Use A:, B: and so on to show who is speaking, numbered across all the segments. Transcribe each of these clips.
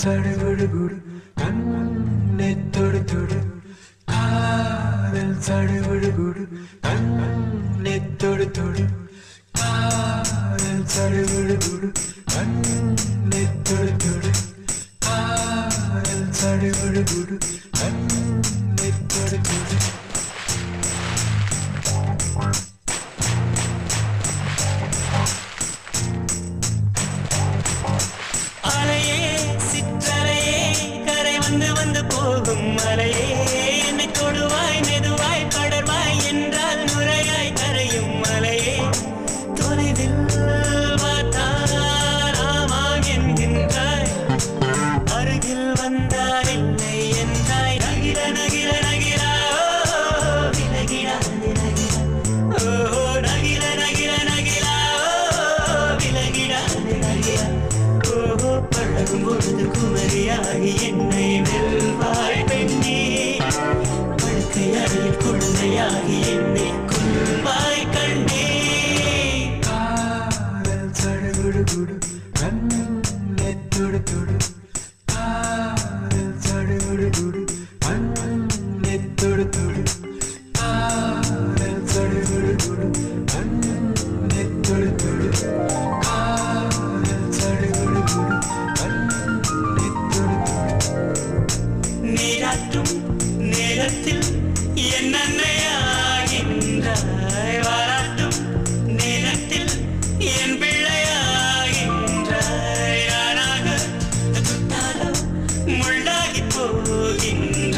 A: சடு குடு குடு கண்ணை தொடு தொடு காதல் சடு குடு குடு கண்ணை தொடு தொடு காதல் சடு குடு குடு கண்ணை தொடு தொடு காதல் சடு குடு குடு கண்ணை
B: மலரியாகி என்னை வெல்வாய் பெண்ணே. படுக்கையாகி குழந்தையாகி என்னை கொள்வாய் கண்டே
A: காதல் சடுகுடு குடு கண்ணை துடு. துடு காதல் சடுகுடு குடு கண்ணை துடு. துடு
B: காதல்
A: உள்ளாகி போகின்ற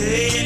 A: Ei.